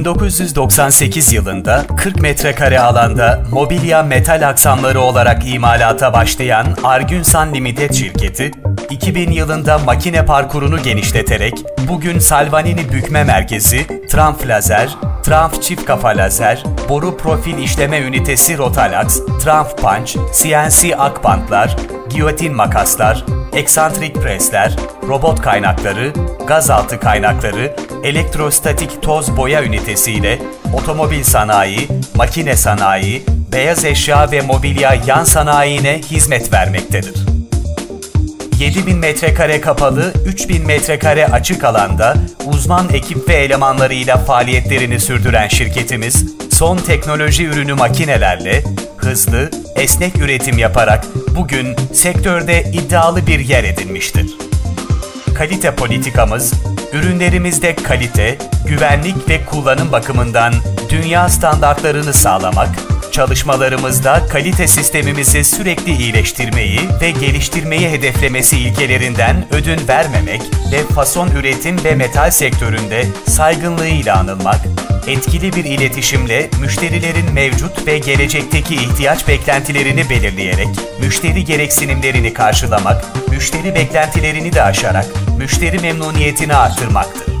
1998 yılında 40 metrekare alanda mobilya metal aksamları olarak imalata başlayan Argünsan Limited şirketi, 2000 yılında makine parkurunu genişleterek bugün Salvanini Bükme Merkezi, Tramf Lazer, Tramf Çift Kafa Lazer, Boru Profil İşleme Ünitesi Rotalax, Tramf Punch, CNC Akbantlar, giyotin makaslar, eksantrik presler, robot kaynakları, gazaltı kaynakları, elektrostatik toz boya ünitesiyle otomobil sanayi, makine sanayi, beyaz eşya ve mobilya yan sanayine hizmet vermektedir. 7000 metrekare kapalı, 3000 metrekare açık alanda uzman ekip ve elemanlarıyla faaliyetlerini sürdüren şirketimiz, son teknoloji ürünü makinelerle hızlı, esnek üretim yaparak bugün sektörde iddialı bir yer edinmiştir. Kalite politikamız, ürünlerimizde kalite, güvenlik ve kullanım bakımından dünya standartlarını sağlamak, çalışmalarımızda kalite sistemimizi sürekli iyileştirmeyi ve geliştirmeyi hedeflemesi ilkelerinden ödün vermemek ve fason üretim ve metal sektöründe saygınlığıyla anılmak, etkili bir iletişimle müşterilerin mevcut ve gelecekteki ihtiyaç beklentilerini belirleyerek müşteri gereksinimlerini karşılamak, müşteri beklentilerini de aşarak müşteri memnuniyetini artırmaktır.